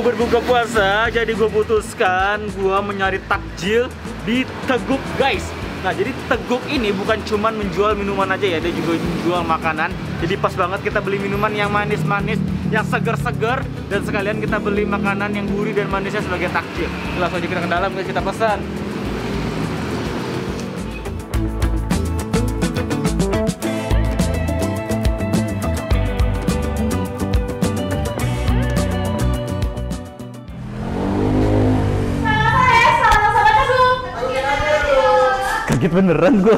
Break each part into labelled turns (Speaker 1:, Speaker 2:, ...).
Speaker 1: mau berbuka puasa, jadi gue putuskan gue mencari takjil di Teguk guys. Nah jadi Teguk ini bukan cuman menjual minuman aja ya, dia juga menjual makanan. Jadi pas banget kita beli minuman yang manis-manis, yang seger-seger, dan sekalian kita beli makanan yang gurih dan manisnya sebagai takjil. Langsung aja kita ke dalam guys, kita pesan. Kaget beneran gue.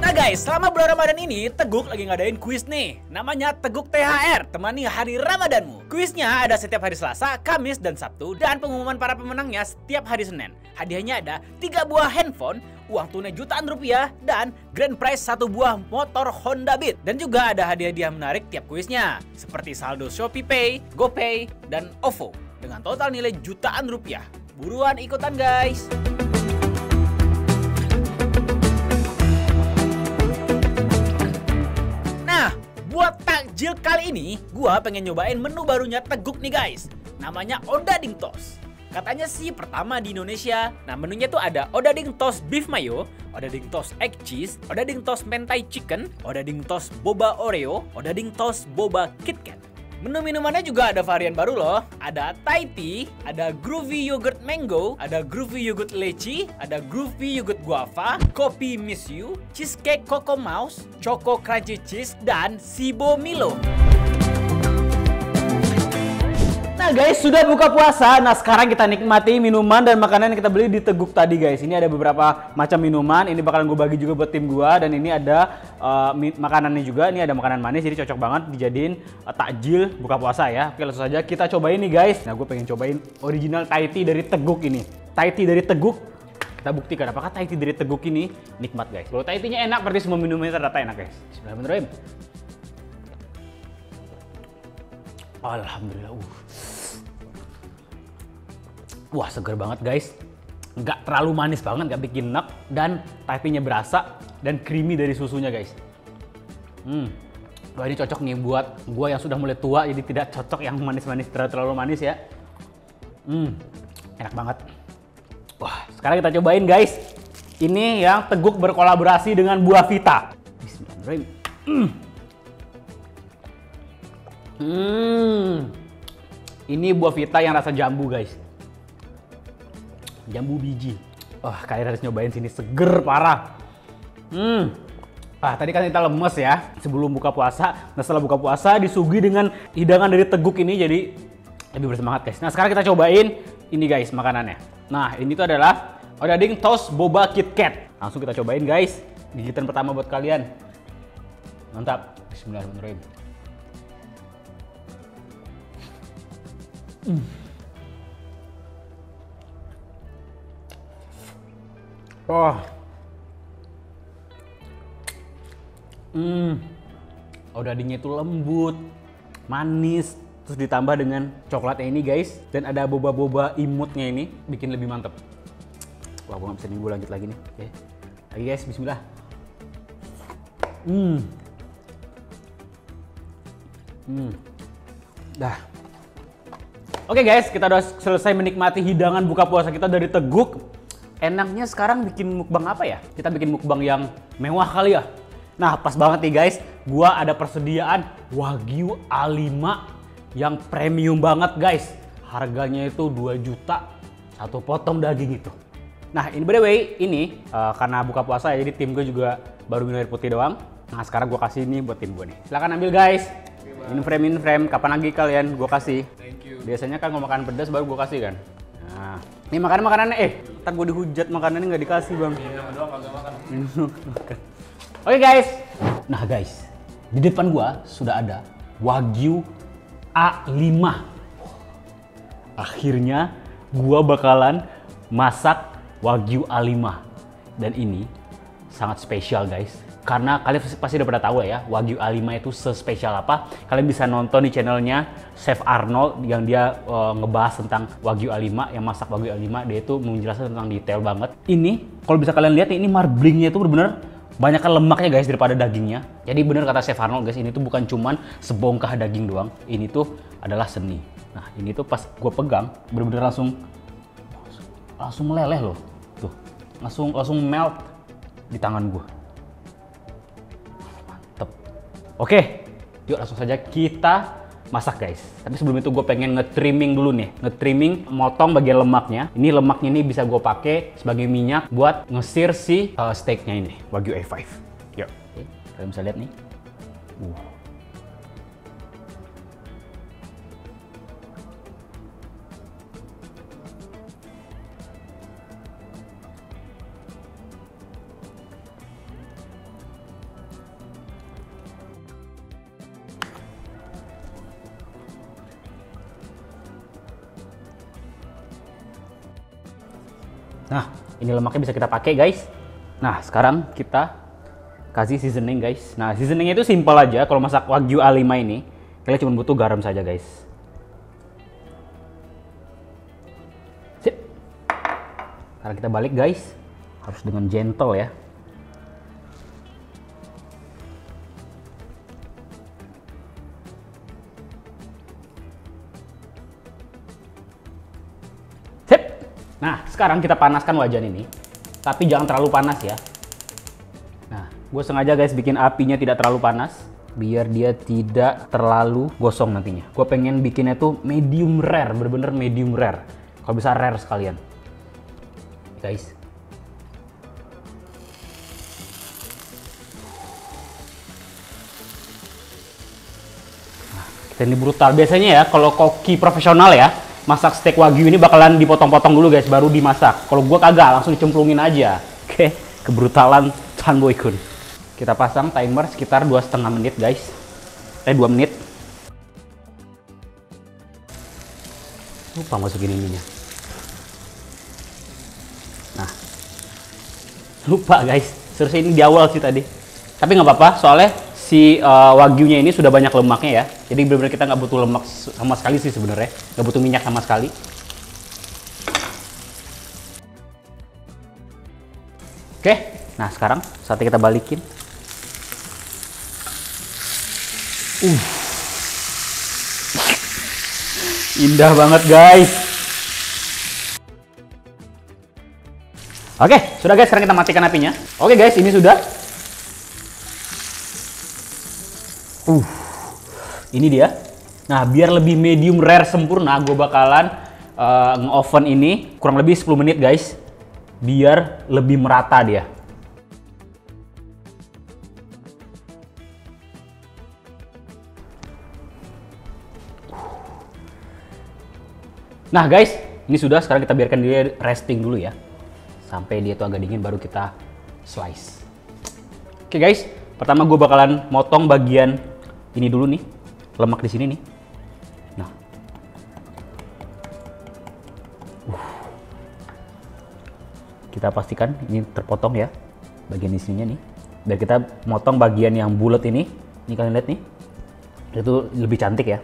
Speaker 2: Nah guys, selama bulan Ramadan ini, Teguk lagi ngadain kuis nih. Namanya Teguk THR, temani hari Ramadanmu. Kuisnya ada setiap hari Selasa, Kamis, dan Sabtu. Dan pengumuman para pemenangnya setiap hari Senin. Hadiahnya ada 3 buah handphone, uang tunai jutaan rupiah, dan grand prize satu buah motor Honda Beat. Dan juga ada hadiah-hadiah menarik tiap kuisnya. Seperti saldo Shopee Pay, GoPay, dan OVO. Dengan total nilai jutaan rupiah. Buruan ikutan guys! Nah, buat takjil kali ini, gua pengen nyobain menu barunya Teguk nih guys. Namanya Odading Toast. Katanya sih pertama di Indonesia. Nah, menunya tuh ada Odading Toast Beef Mayo, Odading Toast Egg Cheese, Odading Toast Mentai Chicken, Odading Toast Boba Oreo, Odading Toast Boba Kit Kat. Menu minumannya juga ada varian baru loh. Ada Thai tea, ada Groovy Yogurt Mango, ada Groovy Yogurt Leci, ada Groovy Yogurt Guava, Kopi Miss You, Cheesecake Coco Mouse, Choco Crunchy Cheese, dan Sibo Milo.
Speaker 1: Nah guys, sudah buka puasa. Nah sekarang kita nikmati minuman dan makanan yang kita beli di Teguk tadi guys. Ini ada beberapa macam minuman. Ini bakalan gue bagi juga buat tim gue. Dan ini ada uh, makanannya juga. Ini ada makanan manis. Jadi cocok banget dijadiin uh, takjil buka puasa ya. Oke langsung saja kita cobain nih guys. Nah gue pengen cobain original Thai tea dari Teguk ini. Thai tea dari Teguk. Kita buktikan apakah Thai tea dari Teguk ini nikmat guys. Kalau Thai tea-nya enak berarti semua minumnya ternyata enak guys. Bismillahirrahmanirrahim. Alhamdulillah. Uh. Wah seger banget guys. Nggak terlalu manis banget, nggak bikin enak. Dan typingnya berasa dan creamy dari susunya guys. Hmm. Wah ini cocok nih buat gua yang sudah mulai tua jadi tidak cocok yang manis-manis terlalu, terlalu manis ya. Hmm. Enak banget. Wah sekarang kita cobain guys. Ini yang Teguk berkolaborasi dengan Buah Vita. Bismillahirrahmanirrahim. Hmm. Hmm. Ini buah vita yang rasa jambu, guys. Jambu biji. Wah, kalian harus nyobain sini seger parah. Hmm. Ah, tadi kan kita lemes ya sebelum buka puasa. Nah, setelah buka puasa disuguhi dengan hidangan dari teguk ini jadi lebih bersemangat, guys. Nah, sekarang kita cobain ini, guys, makanannya. Nah, ini tuh adalah Odading Toast Boba Kit Kat. Langsung kita cobain, guys. Gigitan pertama buat kalian. Mantap. Bismillahirrahmanirrahim. Oh. Hmm. Odadingnya itu lembut, manis, terus ditambah dengan coklatnya ini guys, dan ada boba-boba imutnya ini, bikin lebih mantep. Wah, gua nggak bisa nunggu lanjut lagi nih. Oke. Lagi guys, Bismillah. Hmm. Hmm. Dah. Oke guys, kita udah selesai menikmati hidangan buka puasa kita dari Teguk. Enaknya sekarang bikin mukbang apa ya? Kita bikin mukbang yang mewah kali ya. Nah, pas banget nih guys, gua ada persediaan Wagyu A5 yang premium banget guys. Harganya itu 2 juta satu potong daging itu. Nah, ini by the way, ini eh, karena buka puasa ya, jadi tim gue juga baru minum air putih doang. Nah, sekarang gue kasih ini buat tim gue nih. Silahkan ambil guys. In frame, in frame. Kapan lagi kalian? Gue kasih. Biasanya kan kalau makan pedas baru gue kasih kan. Nah, ini makanan makanannya eh, ntar gue dihujat makanannya nggak dikasih bang. Minum doang kagak makan. Oke guys. Nah guys, di depan gua sudah ada Wagyu A5. Akhirnya gua bakalan masak Wagyu A5. Dan ini sangat spesial guys. Karena kalian pasti udah pada tahu ya, Wagyu A5 itu sespesial apa. Kalian bisa nonton di channelnya Chef Arnold yang dia eh, ngebahas tentang Wagyu A5, yang masak Wagyu A5. Dia itu menjelaskan tentang detail banget. Ini, kalau bisa kalian lihat ini marblingnya itu benar-benar banyak lemaknya guys daripada dagingnya. Jadi bener kata Chef Arnold guys, ini tuh bukan cuman sebongkah daging doang. Ini tuh adalah seni. Nah ini tuh pas gue pegang, bener-bener langsung langsung meleleh loh. Tuh, langsung langsung melt di tangan gue. Oke, yuk langsung saja kita masak guys. Tapi sebelum itu gue pengen nge-trimming dulu nih. Nge-trimming, motong bagian lemaknya. Ini lemaknya ini bisa gue pakai sebagai minyak buat ngesir si uh, steaknya ini. Wagyu A5. Yuk. Oke, kalian bisa lihat nih. Uh. Nah, ini lemaknya bisa kita pakai guys. Nah, sekarang kita kasih seasoning guys. Nah, seasoningnya itu simpel aja. Kalau masak Wagyu A5 ini, kalian cuma butuh garam saja guys. Sip. Sekarang kita balik guys. Harus dengan gentle ya. Nah, sekarang kita panaskan wajan ini. Tapi jangan terlalu panas ya. Nah, gue sengaja guys bikin apinya tidak terlalu panas. Biar dia tidak terlalu gosong nantinya. Gue pengen bikinnya tuh medium rare, bener-bener medium rare. Kalau bisa rare sekalian. Guys. Nah, kita ini brutal. Biasanya ya, kalau koki profesional ya, masak steak wagyu ini bakalan dipotong-potong dulu guys baru dimasak. Kalau gua kagak langsung dicemplungin aja. Oke kebrutalan Chan Boy Kun kita pasang timer sekitar dua setengah menit guys. Eh dua menit. Lupa masukin ininya. Nah. Lupa guys. Seharusnya ini di awal sih tadi. Tapi nggak apa-apa soalnya si uh, wagyunya ini sudah banyak lemaknya ya. Jadi benar-benar kita nggak butuh lemak sama sekali sih sebenarnya, nggak butuh minyak sama sekali. Oke, nah sekarang saatnya kita balikin. Uh. Indah banget guys. Oke, sudah guys, sekarang kita matikan apinya. Oke guys, ini sudah Uh, ini dia. Nah, biar lebih medium rare sempurna, gue bakalan uh, nge-oven ini kurang lebih 10 menit guys. Biar lebih merata dia. Nah guys, ini sudah. Sekarang kita biarkan dia resting dulu ya. Sampai dia tuh agak dingin baru kita slice. Oke guys, pertama gue bakalan motong bagian ini dulu nih, lemak di sini nih. Nah. Uh. Kita pastikan ini terpotong ya, bagian di sininya nih. Dan kita motong bagian yang bulat ini. Ini kalian lihat nih. Itu lebih cantik ya.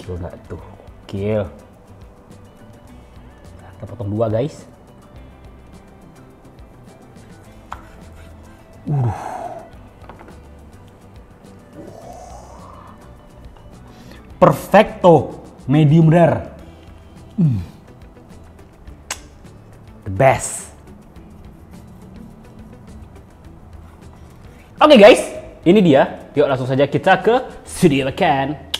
Speaker 1: Kill nggak tuh? Kill. Kita potong dua guys. Uh. Perfecto, medium rare. Mm. The best. Oke okay guys, ini dia. Yuk langsung saja kita ke studio Can.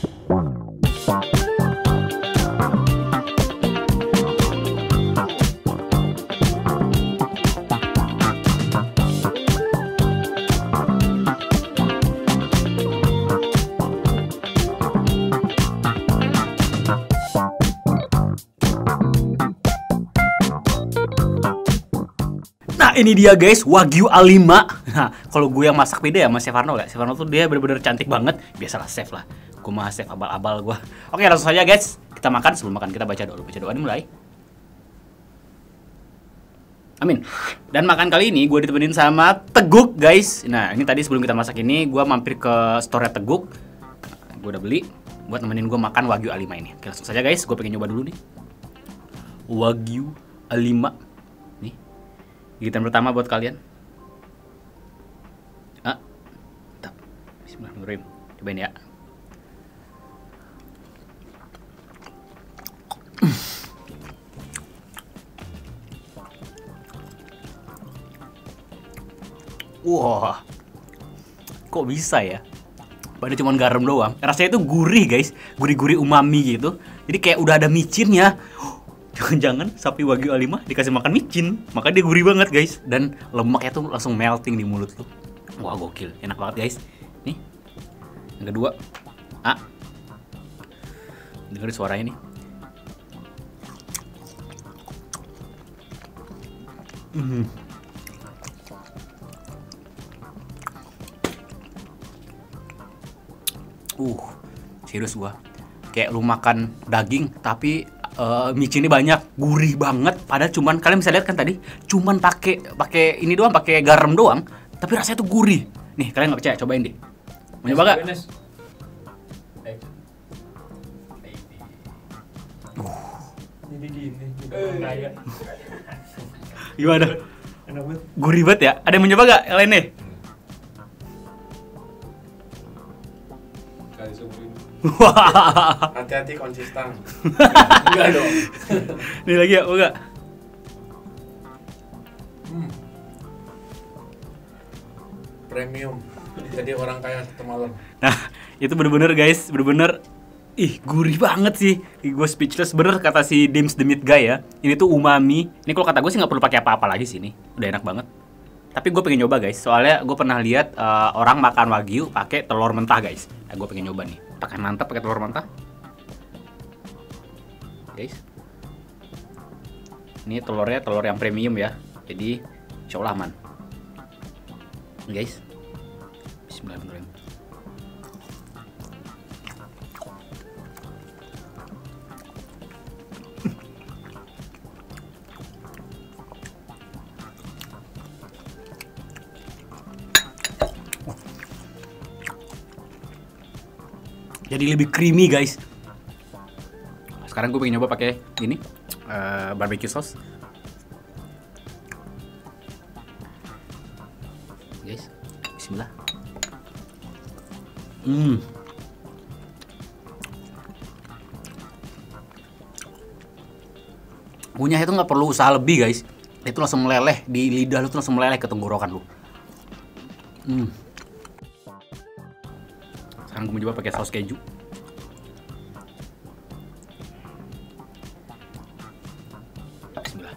Speaker 1: Ini dia guys, Wagyu A5 Nah kalau gue yang masak beda ya sama Chef Arnold ya Chef Arnold tuh dia bener-bener cantik banget. Biasalah chef lah. Gue mah chef abal-abal gue Oke langsung saja guys. Kita makan, sebelum makan kita baca dulu. Baca doa mulai. Amin. Dan makan kali ini gue ditemenin sama Teguk guys. Nah ini tadi sebelum kita masak ini Gue mampir ke store Teguk. Gue udah beli. Buat nemenin gue makan Wagyu A5 ini. Oke langsung saja guys. Gue pengen nyoba dulu nih. Wagyu A5 Gigitan pertama buat kalian. Ah, mantap. Bismillahirrahmanirrahim. Cobain ya. Wah, kok bisa ya? Padahal cuma garam doang. Rasanya itu gurih guys, gurih-gurih umami gitu. Jadi kayak udah ada micinnya. Jangan-jangan sapi wagyu A5 dikasih makan micin, maka dia gurih banget guys. Dan lemaknya tuh langsung melting di mulut tuh. Wah gokil, enak banget guys. Nih, yang kedua, ah, dengerin suaranya nih. Hmm. Uh, serius gua. Kayak lu makan daging tapi uh, micinnya banyak, gurih banget. Padahal cuman kalian bisa lihat kan tadi, cuman pakai pakai ini doang, pakai garam doang, tapi rasanya tuh gurih. Nih, kalian nggak percaya, cobain deh. Mau nyoba gak?
Speaker 3: Jadi gini, kaya.
Speaker 1: Gimana?
Speaker 3: Enak banget.
Speaker 1: Gurih banget ya? Ada yang mau nyoba gak yang lain nih?
Speaker 3: Hati-hati konsisten. Enggak dong.
Speaker 1: ini lagi ya, mau gak?
Speaker 3: Hmm. Premium. Jadi orang kaya satu malam.
Speaker 1: Nah, itu bener-bener guys, bener-bener Ih, gurih banget sih. Gue speechless bener kata si Dims the Meat Guy ya. Ini tuh umami. Ini kalau kata gue sih nggak perlu pakai apa-apa lagi sih ini. Udah enak banget. Tapi gue pengen nyoba guys. Soalnya gue pernah lihat eh, orang makan wagyu pakai telur mentah guys. Nah, gue pengen nyoba nih. Pakai mantap pakai telur mentah. Guys. Ini telurnya telur yang premium ya. Jadi insya Allah aman. Guys. Bismillahirrahmanirrahim. Jadi lebih creamy guys. Sekarang gue pengen nyoba pakai ini eh, barbecue sauce. Guys Bismillah. Hmm. Kunyah itu nggak perlu usaha lebih guys. Itu langsung meleleh di lidah lu tuh langsung meleleh ke tenggorokan lu. Hmm sekarang gue mau coba pakai saus keju. Bismillah.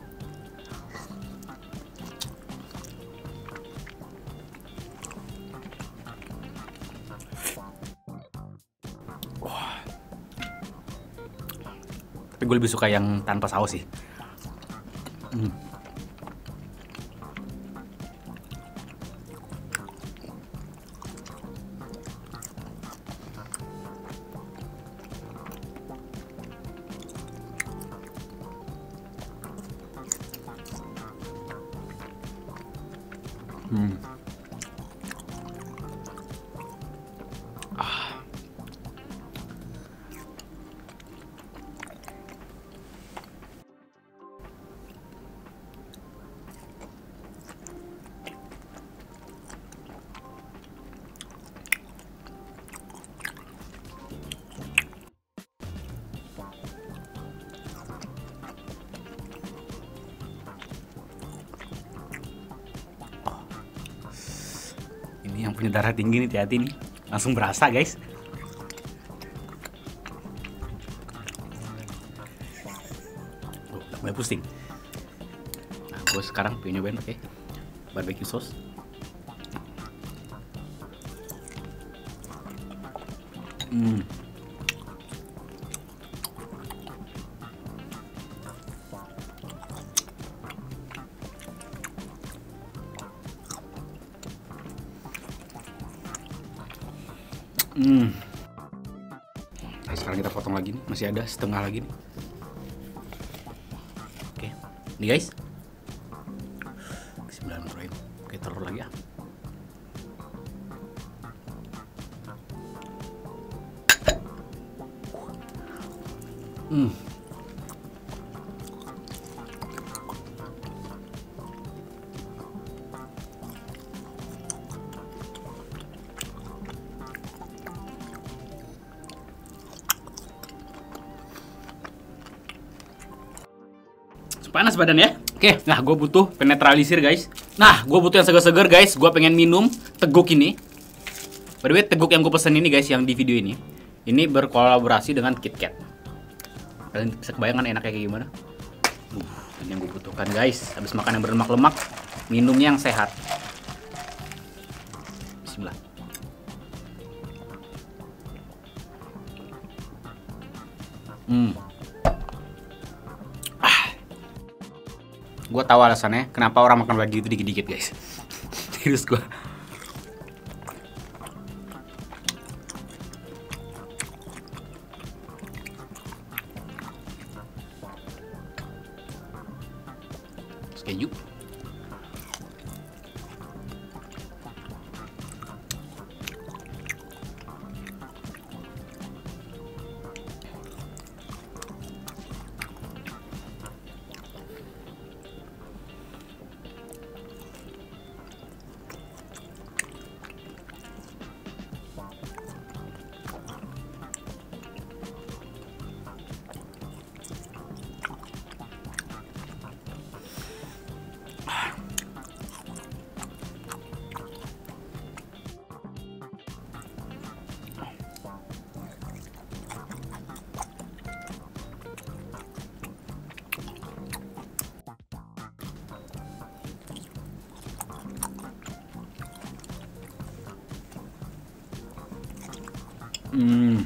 Speaker 1: Tapi gue lebih suka yang tanpa saus sih. Hmm. Hmm. Yang punya darah tinggi nih hati-hati nih. Langsung berasa guys. Oh, mulai pusing. Nah, gue sekarang pengen nyobain pakai barbecue sauce. Hmm. Hmm. Nah, sekarang kita potong lagi nih. Masih ada setengah lagi nih. Oke. Nih guys. Panas badan ya. Oke, nah gue butuh penetralisir guys. Nah, gue butuh yang segar-segar guys. Gue pengen minum teguk ini. By the way, teguk yang gue pesen ini guys, yang di video ini. Ini berkolaborasi dengan KitKat. Kalian bisa kebayangkan enaknya kayak gimana? Uh, ini yang gue butuhkan guys. Habis makan yang berlemak-lemak, minumnya yang sehat. Bismillah. Hmm. Gue tahu alasannya kenapa orang makan wagyu itu dikit-dikit guys. Terus gue. Hmm.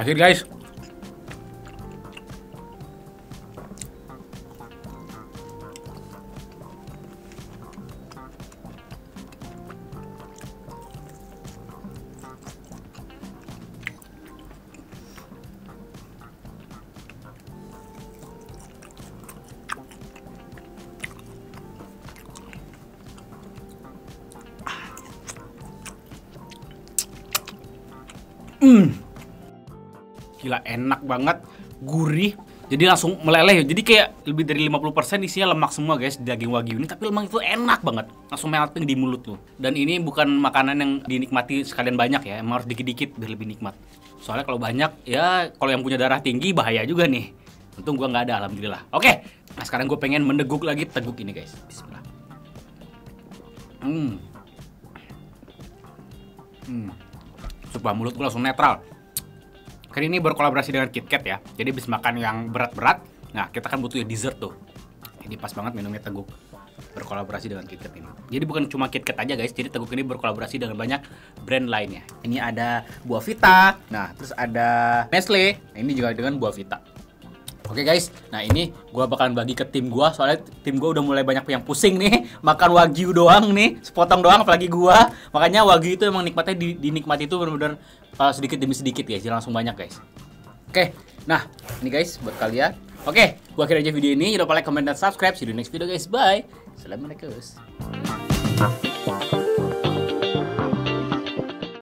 Speaker 1: Akhir guys. Enak banget, gurih. Jadi langsung meleleh. Jadi kayak lebih dari 50% isinya lemak semua guys daging wagyu ini. Tapi lemak itu enak banget. Langsung melting di mulut tuh. Dan ini bukan makanan yang dinikmati sekalian banyak ya. Emang harus dikit-dikit biar lebih nikmat. Soalnya kalau banyak ya kalau yang punya darah tinggi bahaya juga nih. Untung gua nggak ada alhamdulillah. Oke. Nah sekarang gue pengen mendeguk lagi teguk ini guys. Bismillah. Hmm. Hmm. Sumpah mulut gue langsung netral. Kan ini berkolaborasi dengan KitKat ya. Jadi habis makan yang berat-berat, nah kita kan butuh dessert tuh. Ini pas banget minumnya teguk berkolaborasi dengan KitKat ini. Jadi bukan cuma KitKat aja guys, jadi teguk ini berkolaborasi dengan banyak brand lainnya. Ini ada Buah Vita, nah terus ada Nestle, nah, ini juga dengan Buah Vita. Oke guys, nah ini gua bakalan bagi ke tim gua soalnya tim gua udah mulai banyak yang pusing nih makan wagyu doang nih, sepotong doang apalagi gua. Makanya wagyu itu emang nikmatnya di, dinikmati itu benar-benar uh, sedikit demi sedikit guys, jangan langsung banyak guys. Oke, nah ini guys buat kalian. Oke, gua akhir aja video ini. Jangan lupa like, comment, dan subscribe. See you next video guys. Bye. Assalamualaikum.